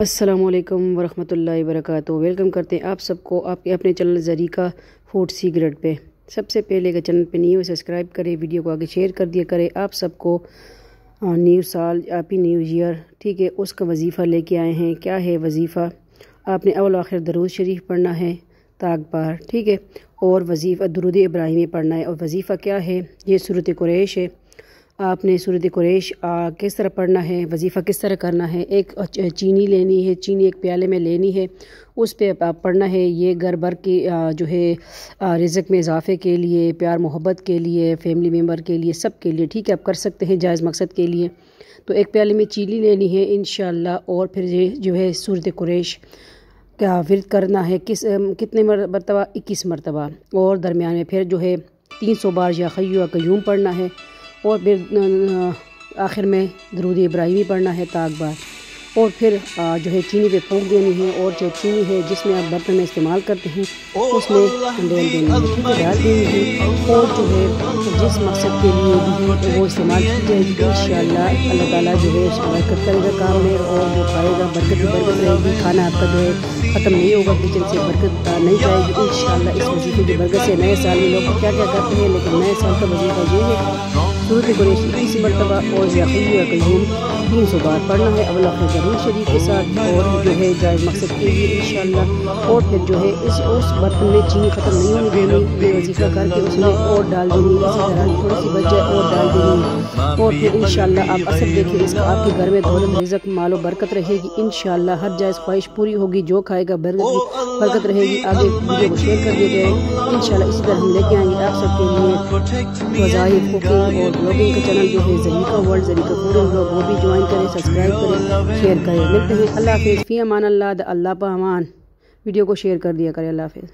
अस्सलाम वालेकुम वबरकातुहू। वेलकम करते हैं आप सबको आपके अपने चैनल जरीका फ़ूड सीक्रेट पे। सबसे पहले अगर चैनल पे न्यू सब्सक्राइब करें, वीडियो को आगे शेयर कर दिया करें। आप सबको न्यू साल, हैप्पी न्यू ईयर, ठीक है, उसका वजीफ़ा लेके आए हैं। क्या है वजीफ़ा? आपने अवल आखिर दरूद शरीफ पढ़ना है, ताक बार, ठीक है, और वजीफ़ा दरुद इब्राहिमी पढ़ना है। और वजीफ़ा क्या है? ये सूरत कुरैश है। आपने सूरत कुरैश किस तरह पढ़ना है, वजीफ़ा किस तरह करना है, एक चीनी लेनी है, चीनी एक प्याले में लेनी है, उस पर आप पढ़ना है, ये घर भर की जो है रिज़क में इजाफ़े के लिए, प्यार, मोहब्बत के लिए, फ़ैमिली मेंबर के लिए, सब के लिए, ठीक है, आप कर सकते हैं जायज़ मकसद के लिए। तो एक प्याले में चीनी लेनी है इन और फिर जो है, सूरत कुरैश का विरद करना है, किस कितने मरतबा, इक्कीस मरतबा, और दरमियान में फिर जो है, तीन सौ बार या खयू कयूम पढ़ना है और फिर आखिर में दरूद इब्राहिमी पढ़ना है ताक बार। और फिर जो है, चीनी पे फूक देनी है और जो चीनी है जिसमें आप बर्तन में इस्तेमाल करते हैं, उसमें देनी है है डाल देनी है और जो है, जिस मकसद के लिए भी वो इस्तेमाल की जाएगी। इन अल्लाह ताला जो है बरकत करेगा काम में और वो खाएगा, बरकत ही बरकत रहेगी। खाना आपका जो है, ख़त्म नहीं होगा, किचन से बरकत नहीं जाएगी। इन इस वजीफे की बरकत से नए साल में लोग क्या क्या करते हैं, लेकिन नए साल का वजीफा ये है सूरत कुरैश इक्कीस मरतबा और यकीन कयूम तीन सौ बार पढ़ना है। अवला ज़रूर शरीफ के साथ और जो है जायज़ मकसद के लिए इन और फिर जो है इस उस बर्तन में चीनी ख़त्म नहीं होने देनी ये वजीफ़ा करके उसमें और डाल देनी, इसी तरह थोड़ी सी बच जाए और डाल देनी। और फिर इन आप असर देखिए, इसका आपके घर में दौलत, रिजक, मालो बरकत रहेगी। इन हर जायज़ ख्वाहिश पूरी होगी, जो खाएगा बरकत बरकत रहेगी। आगे वीडियो को शेयर कर दिया जाए इन इसी तरह हम लेके आएँगे आप सबके लिए वज़ाइफ कुकिंग और ब्लॉगिंग का चैनल जो है जरीका वर्ल्ड जरीका फ़ूड ब्लॉग, वो भी ज्वाइन करें सब्सक्राइब करें शेयर करें। मिलते हैं, अल्लाह हाफिज़। फ़ी अमान अल्लाह अल्लाह पमान वीडियो को शेयर कर दिया करें, अल्लाह हाफिज़।